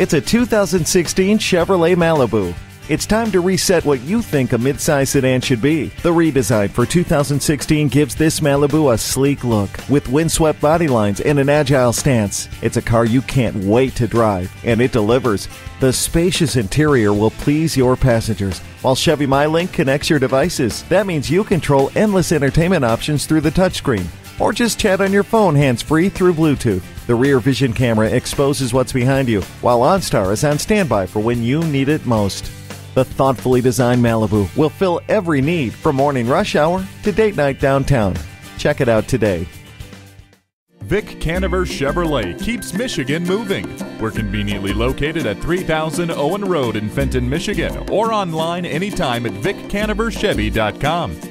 It's a 2016 Chevrolet Malibu. It's time to reset what you think a midsize sedan should be. The redesign for 2016 gives this Malibu a sleek look with windswept body lines and an agile stance. It's a car you can't wait to drive, and it delivers. The spacious interior will please your passengers, while Chevy MyLink connects your devices. That means you control endless entertainment options through the touchscreen or just chat on your phone hands free through Bluetooth. The rear vision camera exposes what's behind you, while OnStar is on standby for when you need it most. The thoughtfully designed Malibu will fill every need from morning rush hour to date night downtown. Check it out today. Vic Canever Chevrolet keeps Michigan moving. We're conveniently located at 3000 Owen Road in Fenton, Michigan, or online anytime at VicCaneverChevy.com.